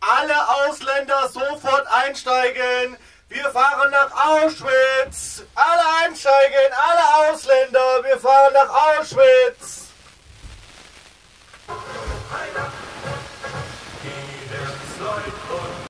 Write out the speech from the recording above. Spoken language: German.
Alle Ausländer sofort einsteigen. Wir fahren nach Auschwitz. Alle einsteigen, alle Ausländer. Wir fahren nach Auschwitz.